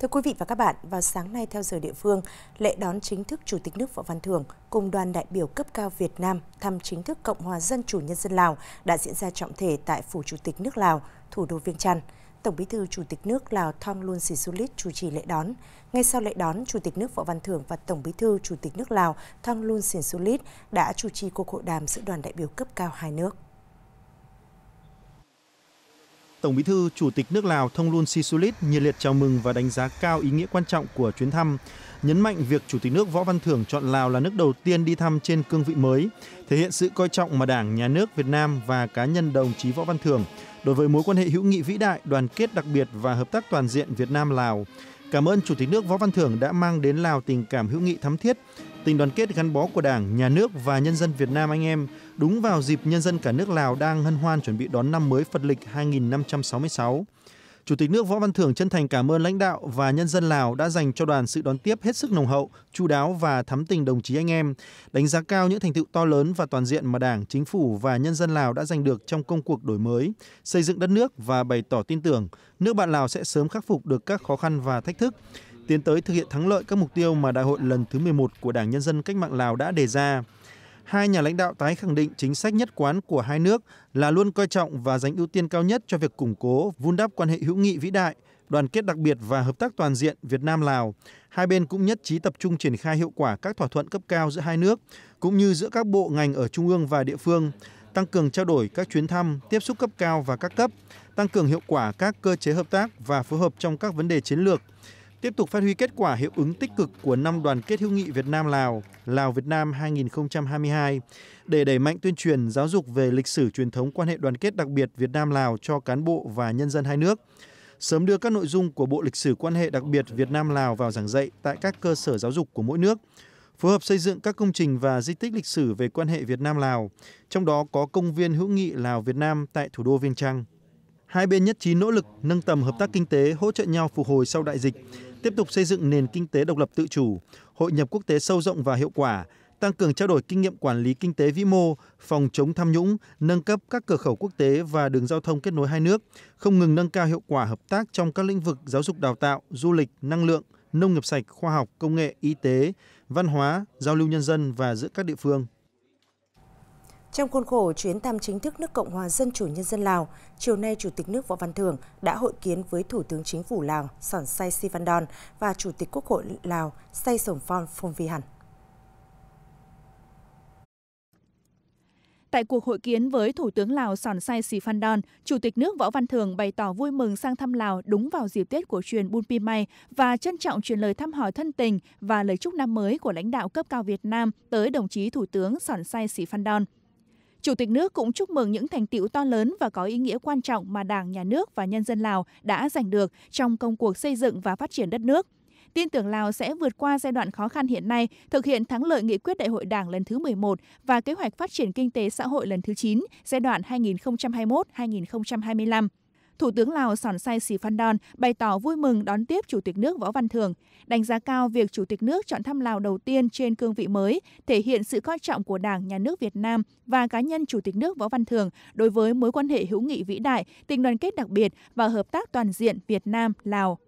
Thưa quý vị và các bạn, vào sáng nay theo giờ địa phương, lễ đón chính thức Chủ tịch nước Võ Văn Thưởng cùng đoàn đại biểu cấp cao Việt Nam thăm chính thức Cộng hòa Dân chủ Nhân dân Lào đã diễn ra trọng thể tại Phủ Chủ tịch nước Lào, thủ đô Viêng Chăn. Tổng bí thư Chủ tịch nước Lào Thonglun Sisulit chủ trì lễ đón. Ngay sau lễ đón, Chủ tịch nước Võ Văn Thưởng và Tổng bí thư Chủ tịch nước Lào Thonglun Sisulit đã chủ trì cuộc hội đàm giữa đoàn đại biểu cấp cao hai nước. Tổng Bí thư Chủ tịch nước Lào Thông Luân Sisulit nhiệt liệt chào mừng và đánh giá cao ý nghĩa quan trọng của chuyến thăm, nhấn mạnh việc Chủ tịch nước Võ Văn Thưởng chọn Lào là nước đầu tiên đi thăm trên cương vị mới, thể hiện sự coi trọng mà Đảng, Nhà nước Việt Nam và cá nhân đồng chí Võ Văn Thưởng đối với mối quan hệ hữu nghị vĩ đại, đoàn kết đặc biệt và hợp tác toàn diện Việt Nam Lào. Cảm ơn Chủ tịch nước Võ Văn Thưởng đã mang đến Lào tình cảm hữu nghị thắm thiết, tình đoàn kết gắn bó của Đảng, Nhà nước và nhân dân Việt Nam anh em, đúng vào dịp nhân dân cả nước Lào đang hân hoan chuẩn bị đón năm mới Phật lịch 2566. Chủ tịch nước Võ Văn Thưởng chân thành cảm ơn lãnh đạo và nhân dân Lào đã dành cho đoàn sự đón tiếp hết sức nồng hậu, chu đáo và thắm tình đồng chí anh em, đánh giá cao những thành tựu to lớn và toàn diện mà Đảng, Chính phủ và nhân dân Lào đã giành được trong công cuộc đổi mới, xây dựng đất nước và bày tỏ tin tưởng nước bạn Lào sẽ sớm khắc phục được các khó khăn và thách thức, tiến tới thực hiện thắng lợi các mục tiêu mà Đại hội lần thứ 11 của Đảng Nhân dân Cách mạng Lào đã đề ra. Hai nhà lãnh đạo tái khẳng định chính sách nhất quán của hai nước là luôn coi trọng và dành ưu tiên cao nhất cho việc củng cố, vun đắp quan hệ hữu nghị vĩ đại, đoàn kết đặc biệt và hợp tác toàn diện Việt Nam Lào. Hai bên cũng nhất trí tập trung triển khai hiệu quả các thỏa thuận cấp cao giữa hai nước cũng như giữa các bộ ngành ở trung ương và địa phương, tăng cường trao đổi các chuyến thăm, tiếp xúc cấp cao và các cấp, tăng cường hiệu quả các cơ chế hợp tác và phối hợp trong các vấn đề chiến lược tiếp tục phát huy kết quả hiệu ứng tích cực của năm đoàn kết hữu nghị Việt Nam Lào, Lào Việt Nam 2022 để đẩy mạnh tuyên truyền giáo dục về lịch sử truyền thống quan hệ đoàn kết đặc biệt Việt Nam Lào cho cán bộ và nhân dân hai nước. Sớm đưa các nội dung của Bộ Lịch sử quan hệ đặc biệt Việt Nam Lào vào giảng dạy tại các cơ sở giáo dục của mỗi nước. Phối hợp xây dựng các công trình và di tích lịch sử về quan hệ Việt Nam Lào, trong đó có công viên hữu nghị Lào Việt Nam tại thủ đô Viêng Chăn. Hai bên nhất trí nỗ lực nâng tầm hợp tác kinh tế, hỗ trợ nhau phục hồi sau đại dịch, tiếp tục xây dựng nền kinh tế độc lập tự chủ, hội nhập quốc tế sâu rộng và hiệu quả, tăng cường trao đổi kinh nghiệm quản lý kinh tế vĩ mô, phòng chống tham nhũng, nâng cấp các cửa khẩu quốc tế và đường giao thông kết nối hai nước, không ngừng nâng cao hiệu quả hợp tác trong các lĩnh vực giáo dục đào tạo, du lịch, năng lượng, nông nghiệp sạch, khoa học, công nghệ, y tế, văn hóa, giao lưu nhân dân và giữa các địa phương. Trong khuôn khổ chuyến thăm chính thức nước Cộng hòa Dân chủ Nhân dân Lào, chiều nay Chủ tịch nước Võ Văn Thưởng đã hội kiến với Thủ tướng Chính phủ Lào Sòn Say Sivandon và Chủ tịch Quốc hội Lào Say Sổng Phon Phong Vi Hẳn. Tại cuộc hội kiến với Thủ tướng Lào Sòn Say Sifandon, Chủ tịch nước Võ Văn Thường bày tỏ vui mừng sang thăm Lào đúng vào dịp Tết của truyền Bun Pi May và trân trọng truyền lời thăm hỏi thân tình và lời chúc năm mới của lãnh đạo cấp cao Việt Nam tới đồng chí Thủ tướng Sòn Say Sifandon. Chủ tịch nước cũng chúc mừng những thành tiệu to lớn và có ý nghĩa quan trọng mà Đảng, Nhà nước và nhân dân Lào đã giành được trong công cuộc xây dựng và phát triển đất nước. Tin tưởng Lào sẽ vượt qua giai đoạn khó khăn hiện nay, thực hiện thắng lợi nghị quyết Đại hội Đảng lần thứ 11 và kế hoạch phát triển kinh tế xã hội lần thứ 9, giai đoạn 2021-2025. Thủ tướng Lào Sòn Sai Sì Phan Đon bày tỏ vui mừng đón tiếp Chủ tịch nước Võ Văn Thường, đánh giá cao việc Chủ tịch nước chọn thăm Lào đầu tiên trên cương vị mới, thể hiện sự coi trọng của Đảng, Nhà nước Việt Nam và cá nhân Chủ tịch nước Võ Văn Thường đối với mối quan hệ hữu nghị vĩ đại, tình đoàn kết đặc biệt và hợp tác toàn diện Việt Nam-Lào.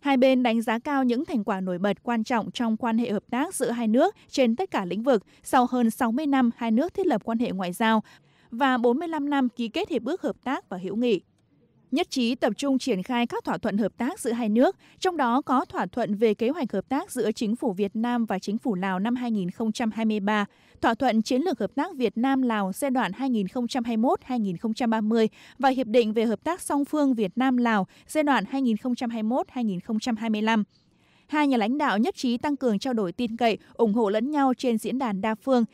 Hai bên đánh giá cao những thành quả nổi bật quan trọng trong quan hệ hợp tác giữa hai nước trên tất cả lĩnh vực sau hơn 60 năm hai nước thiết lập quan hệ ngoại giao và 45 năm ký kết hiệp ước hợp tác và hữu nghị nhất trí tập trung triển khai các thỏa thuận hợp tác giữa hai nước, trong đó có thỏa thuận về kế hoạch hợp tác giữa chính phủ Việt Nam và chính phủ Lào năm 2023, thỏa thuận chiến lược hợp tác Việt Nam Lào giai đoạn 2021-2030 và hiệp định về hợp tác song phương Việt Nam Lào giai đoạn 2021-2025 hai nhà lãnh đạo nhất trí tăng cường trao đổi tin cậy, ủng hộ lẫn nhau trên diễn đàn đa phương,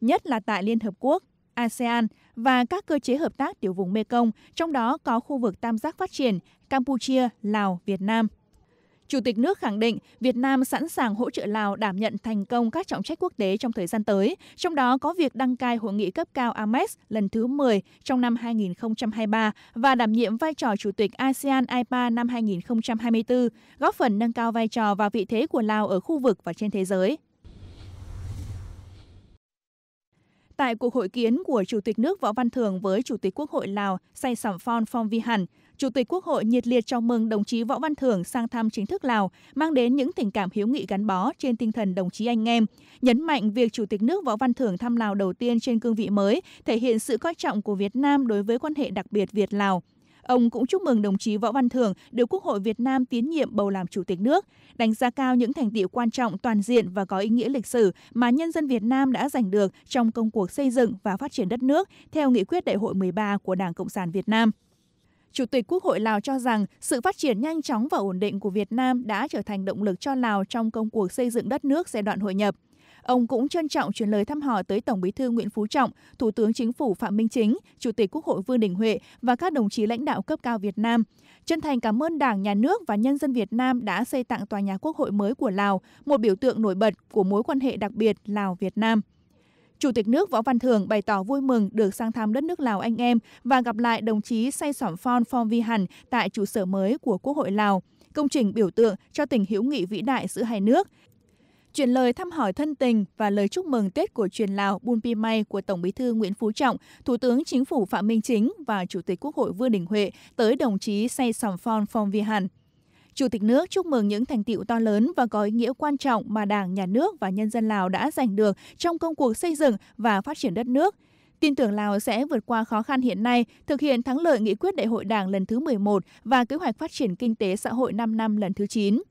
nhất là tại Liên Hợp Quốc, ASEAN và các cơ chế hợp tác tiểu vùng Mekong, trong đó có khu vực tam giác phát triển Campuchia, Lào, Việt Nam. Chủ tịch nước khẳng định Việt Nam sẵn sàng hỗ trợ Lào đảm nhận thành công các trọng trách quốc tế trong thời gian tới, trong đó có việc đăng cai hội nghị cấp cao AMES lần thứ 10 trong năm 2023 và đảm nhiệm vai trò Chủ tịch ASEAN IPA năm 2024, góp phần nâng cao vai trò và vị thế của Lào ở khu vực và trên thế giới. Tại cuộc hội kiến của Chủ tịch nước Võ Văn Thường với Chủ tịch Quốc hội Lào Say Sỏm Phon Phong Vi Hẳn, Chủ tịch Quốc hội nhiệt liệt chào mừng đồng chí Võ Văn Thưởng sang thăm chính thức Lào, mang đến những tình cảm hiếu nghị gắn bó trên tinh thần đồng chí anh em. Nhấn mạnh việc Chủ tịch nước Võ Văn Thưởng thăm Lào đầu tiên trên cương vị mới thể hiện sự coi trọng của Việt Nam đối với quan hệ đặc biệt Việt-Lào. Ông cũng chúc mừng đồng chí Võ Văn Thưởng được Quốc hội Việt Nam tiến nhiệm bầu làm Chủ tịch nước, đánh giá cao những thành tiệu quan trọng toàn diện và có ý nghĩa lịch sử mà nhân dân Việt Nam đã giành được trong công cuộc xây dựng và phát triển đất nước theo nghị quyết đại hội 13 của Đảng Cộng sản Việt Nam. Chủ tịch Quốc hội Lào cho rằng sự phát triển nhanh chóng và ổn định của Việt Nam đã trở thành động lực cho Lào trong công cuộc xây dựng đất nước giai đoạn hội nhập. Ông cũng trân trọng truyền lời thăm hỏi tới Tổng Bí thư Nguyễn Phú Trọng, Thủ tướng Chính phủ Phạm Minh Chính, Chủ tịch Quốc hội Vương Đình Huệ và các đồng chí lãnh đạo cấp cao Việt Nam. Chân thành cảm ơn Đảng, Nhà nước và nhân dân Việt Nam đã xây tặng tòa nhà Quốc hội mới của Lào, một biểu tượng nổi bật của mối quan hệ đặc biệt Lào-Việt Nam. Chủ tịch nước Võ Văn Thưởng bày tỏ vui mừng được sang thăm đất nước Lào anh em và gặp lại đồng chí Say Sỏm Phon Phong Vi Hẳn tại trụ sở mới của Quốc hội Lào, công trình biểu tượng cho tình hữu nghị vĩ đại giữa hai nước, chuyển lời thăm hỏi thân tình và lời chúc mừng Tết của truyền Lào Bun Pi May của Tổng Bí thư Nguyễn Phú Trọng, Thủ tướng Chính phủ Phạm Minh Chính và Chủ tịch Quốc hội Vương Đình Huệ tới đồng chí Say sòm Phon Phong Vi Hàn. Chủ tịch nước chúc mừng những thành tiệu to lớn và có ý nghĩa quan trọng mà Đảng, Nhà nước và nhân dân Lào đã giành được trong công cuộc xây dựng và phát triển đất nước. Tin tưởng Lào sẽ vượt qua khó khăn hiện nay, thực hiện thắng lợi nghị quyết đại hội Đảng lần thứ 11 và kế hoạch phát triển kinh tế xã hội 5 năm lần thứ 9.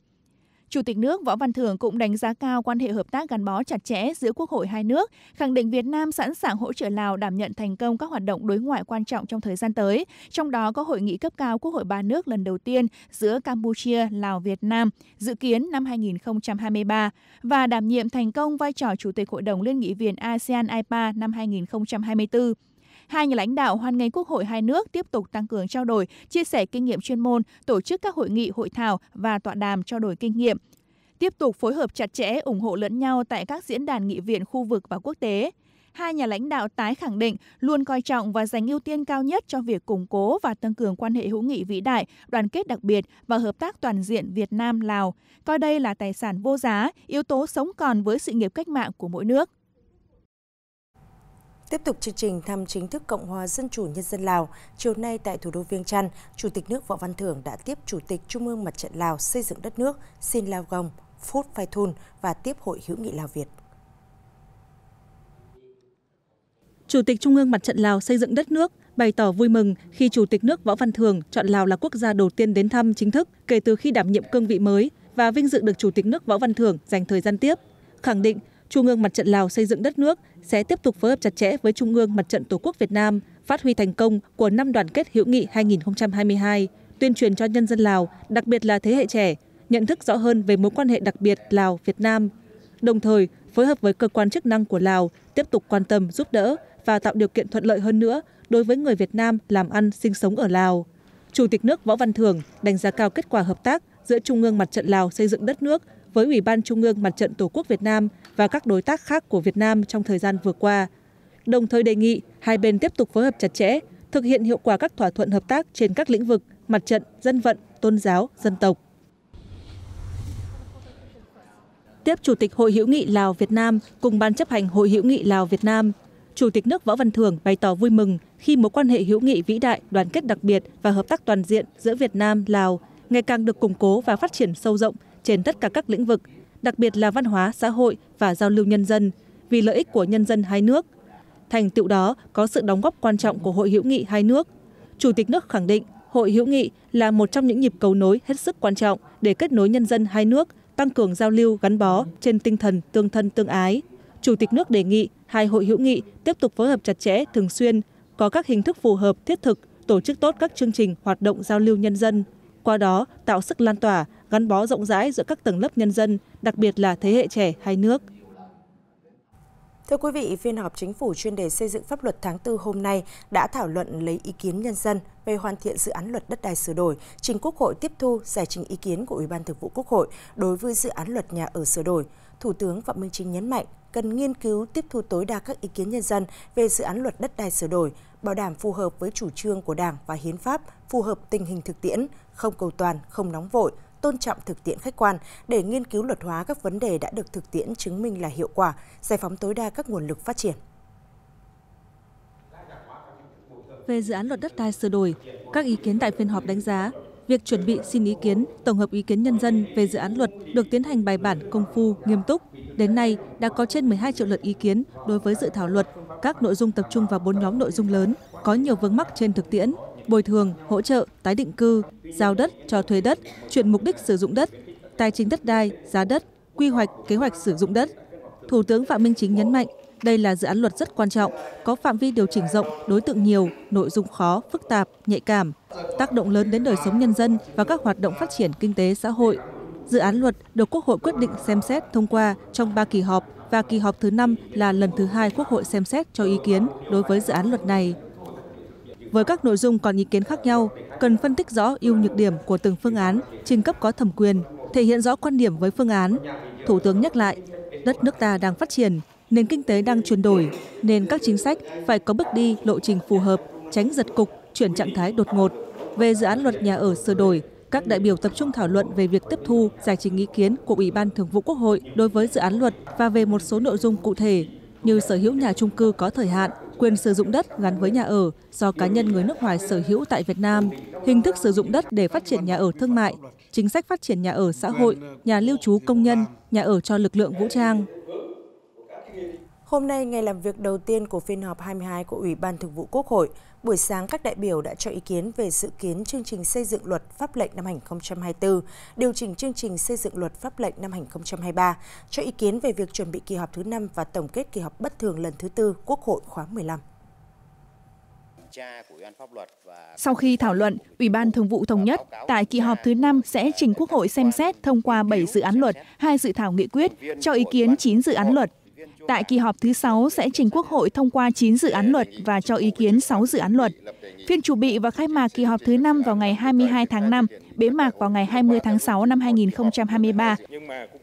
Chủ tịch nước Võ Văn Thưởng cũng đánh giá cao quan hệ hợp tác gắn bó chặt chẽ giữa quốc hội hai nước, khẳng định Việt Nam sẵn sàng hỗ trợ Lào đảm nhận thành công các hoạt động đối ngoại quan trọng trong thời gian tới, trong đó có hội nghị cấp cao Quốc hội ba nước lần đầu tiên giữa Campuchia, Lào, Việt Nam, dự kiến năm 2023 và đảm nhiệm thành công vai trò Chủ tịch Hội đồng Liên nghị viện ASEAN IPA năm 2024. Hai nhà lãnh đạo hoan nghênh Quốc hội hai nước tiếp tục tăng cường trao đổi, chia sẻ kinh nghiệm chuyên môn, tổ chức các hội nghị, hội thảo và tọa đàm trao đổi kinh nghiệm, tiếp tục phối hợp chặt chẽ ủng hộ lẫn nhau tại các diễn đàn nghị viện khu vực và quốc tế. Hai nhà lãnh đạo tái khẳng định luôn coi trọng và dành ưu tiên cao nhất cho việc củng cố và tăng cường quan hệ hữu nghị vĩ đại, đoàn kết đặc biệt và hợp tác toàn diện Việt Nam Lào, coi đây là tài sản vô giá, yếu tố sống còn với sự nghiệp cách mạng của mỗi nước. Tiếp tục chương trình thăm chính thức Cộng hòa Dân chủ Nhân dân Lào, chiều nay tại thủ đô Viêng Chăn, Chủ tịch nước Võ Văn Thưởng đã tiếp Chủ tịch Trung ương Mặt trận Lào xây dựng đất nước Xin Lao Gong, Phút Phai Thun và tiếp Hội hữu nghị Lào Việt. Chủ tịch Trung ương Mặt trận Lào xây dựng đất nước bày tỏ vui mừng khi Chủ tịch nước Võ Văn Thưởng chọn Lào là quốc gia đầu tiên đến thăm chính thức kể từ khi đảm nhiệm cương vị mới và vinh dự được Chủ tịch nước Võ Văn Thưởng dành thời gian tiếp, khẳng định Trung ương Mặt trận Lào xây dựng đất nước sẽ tiếp tục phối hợp chặt chẽ với Trung ương Mặt trận Tổ quốc Việt Nam, phát huy thành công của năm đoàn kết hữu nghị 2022, tuyên truyền cho nhân dân Lào, đặc biệt là thế hệ trẻ, nhận thức rõ hơn về mối quan hệ đặc biệt Lào-Việt Nam. Đồng thời, phối hợp với cơ quan chức năng của Lào tiếp tục quan tâm giúp đỡ và tạo điều kiện thuận lợi hơn nữa đối với người Việt Nam làm ăn sinh sống ở Lào. Chủ tịch nước Võ Văn Thưởng đánh giá cao kết quả hợp tác giữa Trung ương Mặt trận Lào xây dựng đất nước với Ủy ban Trung ương Mặt trận Tổ quốc Việt Nam và các đối tác khác của Việt Nam trong thời gian vừa qua. Đồng thời đề nghị hai bên tiếp tục phối hợp chặt chẽ, thực hiện hiệu quả các thỏa thuận hợp tác trên các lĩnh vực mặt trận, dân vận, tôn giáo, dân tộc. Tiếp Chủ tịch Hội hữu nghị Lào Việt Nam cùng Ban chấp hành Hội hữu nghị Lào Việt Nam, Chủ tịch nước Võ Văn Thưởng bày tỏ vui mừng khi mối quan hệ hữu nghị vĩ đại, đoàn kết đặc biệt và hợp tác toàn diện giữa Việt Nam, Lào ngày càng được củng cố và phát triển sâu rộng trên tất cả các lĩnh vực, đặc biệt là văn hóa, xã hội và giao lưu nhân dân, vì lợi ích của nhân dân hai nước. Thành tựu đó có sự đóng góp quan trọng của Hội hữu nghị hai nước. Chủ tịch nước khẳng định Hội hữu nghị là một trong những nhịp cầu nối hết sức quan trọng để kết nối nhân dân hai nước, tăng cường giao lưu gắn bó trên tinh thần tương thân tương ái. Chủ tịch nước đề nghị hai hội hữu nghị tiếp tục phối hợp chặt chẽ, thường xuyên, có các hình thức phù hợp, thiết thực, tổ chức tốt các chương trình hoạt động giao lưu nhân dân, qua đó tạo sức lan tỏa, gắn bó rộng rãi giữa các tầng lớp nhân dân, đặc biệt là thế hệ trẻ hai nước. Thưa quý vị, phiên họp chính phủ chuyên đề xây dựng pháp luật tháng 4 hôm nay đã thảo luận lấy ý kiến nhân dân về hoàn thiện dự án luật đất đai sửa đổi, trình Quốc hội tiếp thu giải trình ý kiến của Ủy ban Thường vụ Quốc hội đối với dự án luật nhà ở sửa đổi. Thủ tướng Phạm Minh Chính nhấn mạnh cần nghiên cứu tiếp thu tối đa các ý kiến nhân dân về dự án luật đất đai sửa đổi, bảo đảm phù hợp với chủ trương của Đảng và Hiến pháp, phù hợp tình hình thực tiễn, không cầu toàn, không nóng vội, tôn trọng thực tiễn khách quan để nghiên cứu luật hóa các vấn đề đã được thực tiễn chứng minh là hiệu quả, giải phóng tối đa các nguồn lực phát triển. Về dự án luật đất đai sửa đổi, Các ý kiến tại phiên họp đánh giá, việc chuẩn bị xin ý kiến, tổng hợp ý kiến nhân dân về dự án luật được tiến hành bài bản, công phu, nghiêm túc. Đến nay, đã có trên 12 triệu lượt ý kiến đối với dự thảo luật. Các nội dung tập trung vào bốn nhóm nội dung lớn, có nhiều vướng mắc trên thực tiễn, bồi thường, hỗ trợ, tái định cư, giao đất, cho thuê đất, chuyển mục đích sử dụng đất, tài chính đất đai, giá đất, quy hoạch, kế hoạch sử dụng đất. Thủ tướng Phạm Minh Chính nhấn mạnh, đây là dự án luật rất quan trọng, có phạm vi điều chỉnh rộng, đối tượng nhiều, nội dung khó, phức tạp, nhạy cảm, tác động lớn đến đời sống nhân dân và các hoạt động phát triển kinh tế xã hội. Dự án luật được Quốc hội quyết định xem xét thông qua trong ba kỳ họp và kỳ họp thứ năm là lần thứ hai Quốc hội xem xét cho ý kiến đối với dự án luật này. Với các nội dung còn ý kiến khác nhau, cần phân tích rõ ưu nhược điểm của từng phương án trình cấp có thẩm quyền, thể hiện rõ quan điểm với phương án. Thủ tướng nhắc lại, đất nước ta đang phát triển, nền kinh tế đang chuyển đổi, nên các chính sách phải có bước đi lộ trình phù hợp, tránh giật cục, chuyển trạng thái đột ngột. Về dự án luật nhà ở sửa đổi, các đại biểu tập trung thảo luận về việc tiếp thu, giải trình ý kiến của Ủy ban Thường vụ Quốc hội đối với dự án luật và về một số nội dung cụ thể như sở hữu nhà trung cư có thời hạn, quyền sử dụng đất gắn với nhà ở do cá nhân người nước ngoài sở hữu tại Việt Nam, hình thức sử dụng đất để phát triển nhà ở thương mại, chính sách phát triển nhà ở xã hội, nhà lưu trú công nhân, nhà ở cho lực lượng vũ trang. Hôm nay, ngày làm việc đầu tiên của phiên họp 22 của Ủy ban Thường vụ Quốc hội, buổi sáng các đại biểu đã cho ý kiến về dự kiến chương trình xây dựng luật pháp lệnh năm 2024, điều chỉnh chương trình xây dựng luật pháp lệnh năm 2023, cho ý kiến về việc chuẩn bị kỳ họp thứ 5 và tổng kết kỳ họp bất thường lần thứ tư Quốc hội khóa 15. Sau khi thảo luận, Ủy ban Thường vụ Thống nhất tại kỳ họp thứ 5 sẽ trình Quốc hội xem xét thông qua 7 dự án luật, 2 dự thảo nghị quyết, cho ý kiến 9 dự án luật, Tại kỳ họp thứ 6 sẽ trình Quốc hội thông qua 9 dự án luật và cho ý kiến 6 dự án luật. Phiên chủ bị và khai mạc kỳ họp thứ 5 vào ngày 22 tháng 5, bế mạc vào ngày 20 tháng 6 năm 2023.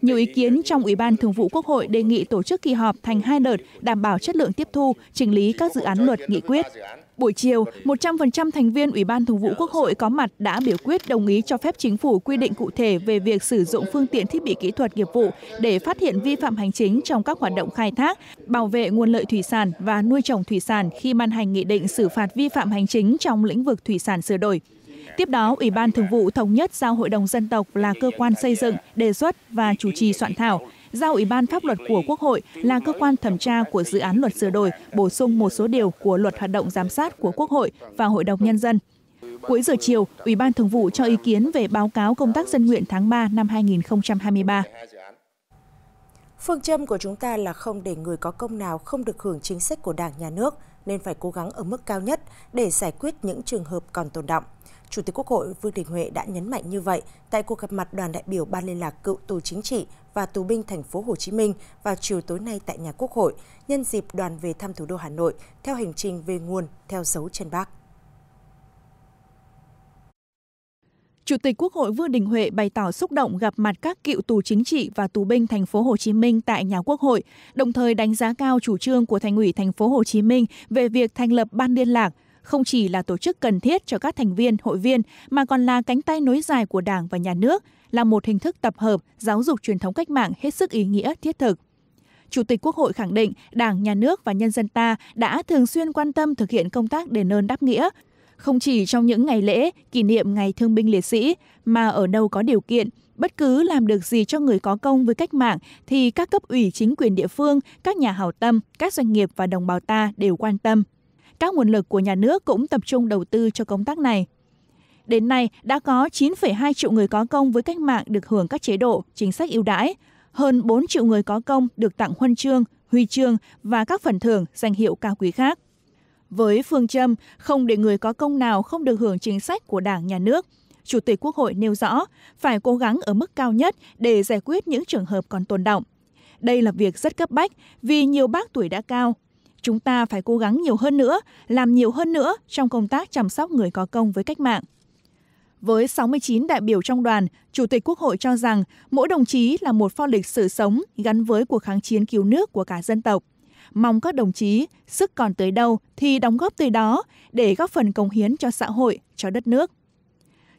Nhiều ý kiến trong Ủy ban Thường vụ Quốc hội đề nghị tổ chức kỳ họp thành hai đợt đảm bảo chất lượng tiếp thu, chỉnh lý các dự án luật nghị quyết. Buổi chiều, 100% thành viên Ủy ban Thường vụ Quốc hội có mặt đã biểu quyết đồng ý cho phép chính phủ quy định cụ thể về việc sử dụng phương tiện thiết bị kỹ thuật nghiệp vụ để phát hiện vi phạm hành chính trong các hoạt động khai thác, bảo vệ nguồn lợi thủy sản và nuôi trồng thủy sản khi ban hành nghị định xử phạt vi phạm hành chính trong lĩnh vực thủy sản sửa đổi. Tiếp đó, Ủy ban Thường vụ Thống nhất giao Hội đồng Dân tộc là cơ quan xây dựng, đề xuất và chủ trì soạn thảo, giao Ủy ban Pháp luật của Quốc hội là cơ quan thẩm tra của dự án luật sửa đổi, bổ sung một số điều của luật hoạt động giám sát của Quốc hội và Hội đồng Nhân dân. Cuối giờ chiều, Ủy ban Thường vụ cho ý kiến về báo cáo công tác dân nguyện tháng 3 năm 2023. Phương châm của chúng ta là không để người có công nào không được hưởng chính sách của Đảng, Nhà nước, nên phải cố gắng ở mức cao nhất để giải quyết những trường hợp còn tồn động. Chủ tịch Quốc hội Vương Đình Huệ đã nhấn mạnh như vậy tại cuộc gặp mặt đoàn đại biểu Ban liên lạc cựu tù chính trị và tù binh thành phố Hồ Chí Minh vào chiều tối nay tại nhà Quốc hội, nhân dịp đoàn về thăm thủ đô Hà Nội theo hành trình về nguồn theo dấu chân Bác. Chủ tịch Quốc hội Vương Đình Huệ bày tỏ xúc động gặp mặt các cựu tù chính trị và tù binh thành phố Hồ Chí Minh tại nhà Quốc hội, đồng thời đánh giá cao chủ trương của Thành ủy thành phố Hồ Chí Minh về việc thành lập ban liên lạc, không chỉ là tổ chức cần thiết cho các thành viên, hội viên mà còn là cánh tay nối dài của Đảng và nhà nước, là một hình thức tập hợp giáo dục truyền thống cách mạng hết sức ý nghĩa thiết thực. Chủ tịch Quốc hội khẳng định Đảng, Nhà nước và nhân dân ta đã thường xuyên quan tâm thực hiện công tác đền ơn đáp nghĩa, không chỉ trong những ngày lễ, kỷ niệm Ngày Thương binh Liệt sĩ, mà ở đâu có điều kiện, bất cứ làm được gì cho người có công với cách mạng thì các cấp ủy chính quyền địa phương, các nhà hảo tâm, các doanh nghiệp và đồng bào ta đều quan tâm. Các nguồn lực của nhà nước cũng tập trung đầu tư cho công tác này. Đến nay, đã có 9,2 triệu người có công với cách mạng được hưởng các chế độ, chính sách ưu đãi, hơn 4 triệu người có công được tặng huân chương, huy chương và các phần thưởng, danh hiệu cao quý khác. Với phương châm không để người có công nào không được hưởng chính sách của Đảng, Nhà nước, Chủ tịch Quốc hội nêu rõ phải cố gắng ở mức cao nhất để giải quyết những trường hợp còn tồn động. Đây là việc rất cấp bách vì nhiều bác tuổi đã cao. Chúng ta phải cố gắng nhiều hơn nữa, làm nhiều hơn nữa trong công tác chăm sóc người có công với cách mạng. Với 69 đại biểu trong đoàn, Chủ tịch Quốc hội cho rằng mỗi đồng chí là một pho lịch sử sống gắn với cuộc kháng chiến cứu nước của cả dân tộc. Mong các đồng chí, sức còn tới đâu thì đóng góp tới đó để góp phần công hiến cho xã hội, cho đất nước.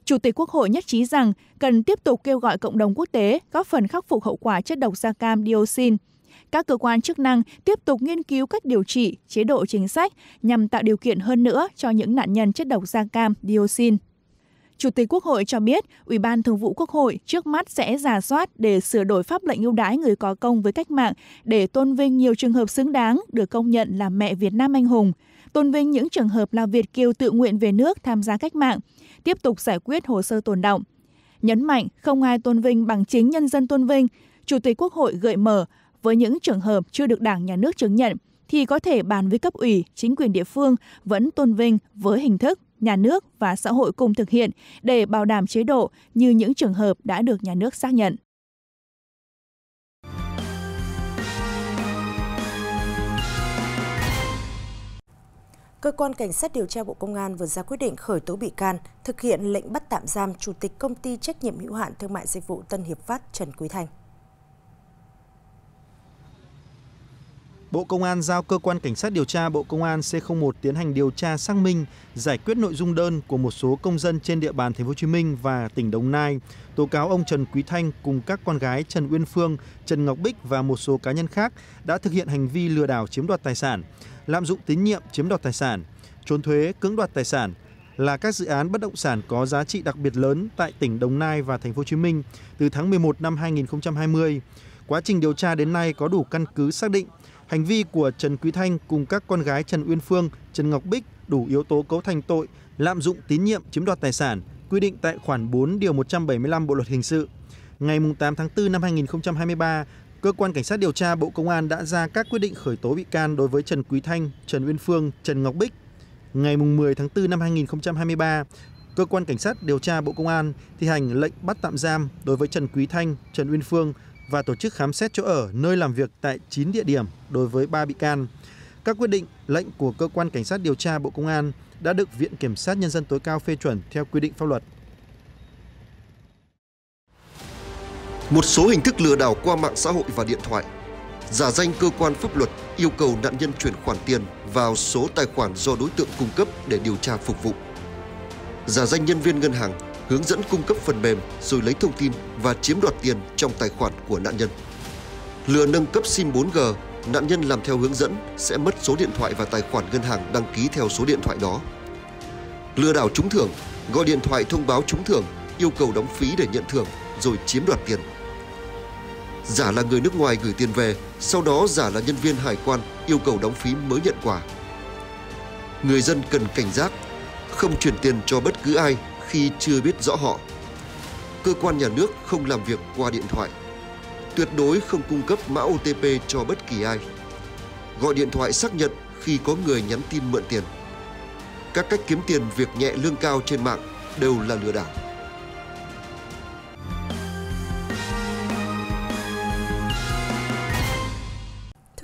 Chủ tịch Quốc hội nhất trí rằng cần tiếp tục kêu gọi cộng đồng quốc tế góp phần khắc phục hậu quả chất độc da cam dioxin. Các cơ quan chức năng tiếp tục nghiên cứu cách điều trị, chế độ chính sách nhằm tạo điều kiện hơn nữa cho những nạn nhân chất độc da cam dioxin. Chủ tịch Quốc hội cho biết, Ủy ban Thường vụ Quốc hội trước mắt sẽ giả soát để sửa đổi pháp lệnh ưu đãi người có công với cách mạng để tôn vinh nhiều trường hợp xứng đáng được công nhận là mẹ Việt Nam anh hùng, tôn vinh những trường hợp là Việt kiều tự nguyện về nước tham gia cách mạng, tiếp tục giải quyết hồ sơ tồn động. Nhấn mạnh không ai tôn vinh bằng chính nhân dân tôn vinh, Chủ tịch Quốc hội gợi mở với những trường hợp chưa được Đảng nhà nước chứng nhận thì có thể bàn với cấp ủy, chính quyền địa phương vẫn tôn vinh với hình thức nhà nước và xã hội cùng thực hiện để bảo đảm chế độ như những trường hợp đã được nhà nước xác nhận. Cơ quan Cảnh sát điều tra Bộ Công an vừa ra quyết định khởi tố bị can, thực hiện lệnh bắt tạm giam Chủ tịch Công ty Trách nhiệm hữu hạn Thương mại Dịch vụ Tân Hiệp Phát Trần Quý Thanh. Bộ Công an giao cơ quan cảnh sát điều tra Bộ Công an C01 tiến hành điều tra xác minh, giải quyết nội dung đơn của một số công dân trên địa bàn thành phố Hồ Chí Minh và tỉnh Đồng Nai, tố cáo ông Trần Quý Thanh cùng các con gái Trần Uyên Phương, Trần Ngọc Bích và một số cá nhân khác đã thực hiện hành vi lừa đảo chiếm đoạt tài sản, lạm dụng tín nhiệm chiếm đoạt tài sản, trốn thuế, cưỡng đoạt tài sản là các dự án bất động sản có giá trị đặc biệt lớn tại tỉnh Đồng Nai và thành phố Hồ Chí Minh từ tháng 11 năm 2020. Quá trình điều tra đến nay có đủ căn cứ xác định Hành vi của Trần Quý Thanh cùng các con gái Trần Uyên Phương, Trần Ngọc Bích đủ yếu tố cấu thành tội lạm dụng tín nhiệm chiếm đoạt tài sản, quy định tại khoản 4 điều 175 Bộ luật hình sự. Ngày 8 tháng 4 năm 2023, Cơ quan Cảnh sát điều tra Bộ Công an đã ra các quyết định khởi tố bị can đối với Trần Quý Thanh, Trần Uyên Phương, Trần Ngọc Bích. Ngày 10 tháng 4 năm 2023, Cơ quan Cảnh sát điều tra Bộ Công an thi hành lệnh bắt tạm giam đối với Trần Quý Thanh, Trần Uyên Phương và tổ chức khám xét chỗ ở, nơi làm việc tại 9 địa điểm đối với 3 bị can. Các quyết định, lệnh của cơ quan cảnh sát điều tra Bộ Công an đã được Viện Kiểm sát Nhân dân tối cao phê chuẩn theo quy định pháp luật. Một số hình thức lừa đảo qua mạng xã hội và điện thoại. Giả danh cơ quan pháp luật yêu cầu nạn nhân chuyển khoản tiền vào số tài khoản do đối tượng cung cấp để điều tra phục vụ. Giả danh nhân viên ngân hàng hướng dẫn cung cấp phần mềm rồi lấy thông tin và chiếm đoạt tiền trong tài khoản của nạn nhân. Lừa nâng cấp SIM 4G, nạn nhân làm theo hướng dẫn sẽ mất số điện thoại và tài khoản ngân hàng đăng ký theo số điện thoại đó. Lừa đảo trúng thưởng, gọi điện thoại thông báo trúng thưởng, yêu cầu đóng phí để nhận thưởng rồi chiếm đoạt tiền. Giả là người nước ngoài gửi tiền về, sau đó giả là nhân viên hải quan yêu cầu đóng phí mới nhận quà. Người dân cần cảnh giác, không chuyển tiền cho bất cứ ai khi chưa biết rõ họ. Cơ quan nhà nước không làm việc qua điện thoại. Tuyệt đối không cung cấp mã OTP cho bất kỳ ai. Gọi điện thoại xác nhận khi có người nhắn tin mượn tiền. Các cách kiếm tiền việc nhẹ lương cao trên mạng đều là lừa đảo.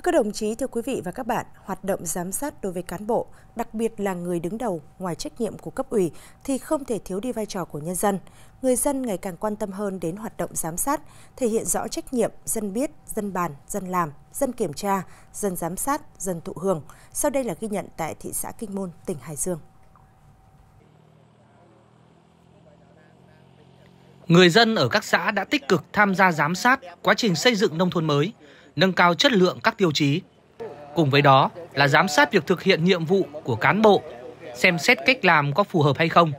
Thưa các đồng chí, thưa quý vị và các bạn, hoạt động giám sát đối với cán bộ, đặc biệt là người đứng đầu ngoài trách nhiệm của cấp ủy thì không thể thiếu đi vai trò của nhân dân. Người dân ngày càng quan tâm hơn đến hoạt động giám sát, thể hiện rõ trách nhiệm dân biết, dân bàn, dân làm, dân kiểm tra, dân giám sát, dân thụ hưởng. Sau đây là ghi nhận tại thị xã Kinh Môn, tỉnh Hải Dương. Người dân ở các xã đã tích cực tham gia giám sát quá trình xây dựng nông thôn mới, nâng cao chất lượng các tiêu chí. Cùng với đó là giám sát việc thực hiện nhiệm vụ của cán bộ, xem xét cách làm có phù hợp hay không.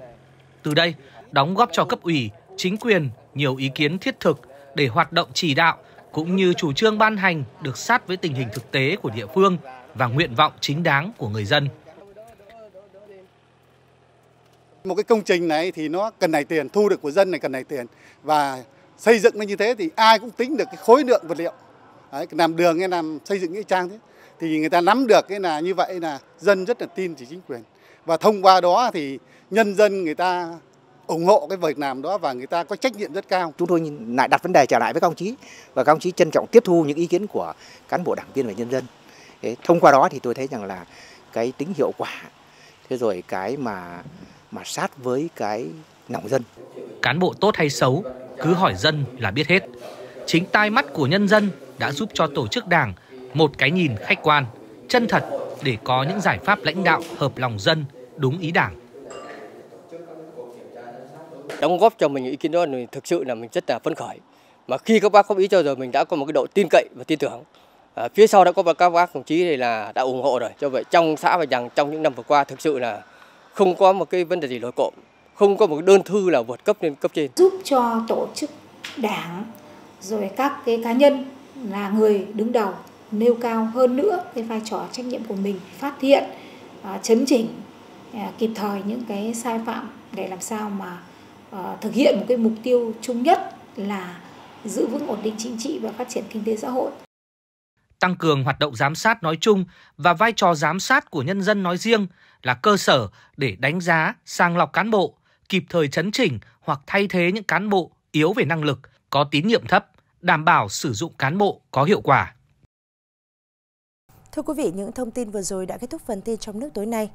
Từ đây, đóng góp cho cấp ủy, chính quyền nhiều ý kiến thiết thực để hoạt động chỉ đạo cũng như chủ trương ban hành được sát với tình hình thực tế của địa phương và nguyện vọng chính đáng của người dân. Một cái công trình này thì nó cần này tiền, thu được của dân này cần này tiền và xây dựng nó như thế thì ai cũng tính được cái khối lượng vật liệu Đấy, làm đường hay làm xây dựng nghĩa trang thế thì người ta nắm được cái là như vậy là dân rất là tin chỉ chính quyền và thông qua đó thì nhân dân người ta ủng hộ cái việc làm đó và người ta có trách nhiệm rất cao. Chúng tôi lại đặt vấn đề trở lại với các ông chí và các ông chí trân trọng tiếp thu những ý kiến của cán bộ đảng viên và nhân dân. Thế, thông qua đó thì tôi thấy rằng là cái tính hiệu quả, thế rồi cái mà mà sát với cái lòng dân. Cán bộ tốt hay xấu, cứ hỏi dân là biết hết. Chính tai mắt của nhân dân đã giúp cho tổ chức đảng một cái nhìn khách quan, chân thật để có những giải pháp lãnh đạo hợp lòng dân, đúng ý đảng. Đóng góp cho mình ý kiến đó thì thực sự là mình rất là phấn khởi. Mà khi các bác góp ý cho rồi mình đã có một cái độ tin cậy và tin tưởng À, phía sau đã có các bác đồng chí thì là đã ủng hộ rồi. Cho vậy trong xã và Giàng trong những năm vừa qua thực sự là không có một cái vấn đề gì nổi cộm, không có một đơn thư là vượt cấp lên cấp trên. Giúp cho tổ chức đảng rồi các cái cá nhân là người đứng đầu nêu cao hơn nữa cái vai trò trách nhiệm của mình phát hiện à, chấn chỉnh à, kịp thời những cái sai phạm để làm sao mà à, thực hiện một cái mục tiêu chung nhất là giữ vững ổn định chính trị và phát triển kinh tế xã hội. Tăng cường hoạt động giám sát nói chung và vai trò giám sát của nhân dân nói riêng là cơ sở để đánh giá, sàng lọc cán bộ, kịp thời chấn chỉnh hoặc thay thế những cán bộ yếu về năng lực, có tín nhiệm thấp, đảm bảo sử dụng cán bộ có hiệu quả. Thưa quý vị, những thông tin vừa rồi đã kết thúc phần tin trong nước tối nay.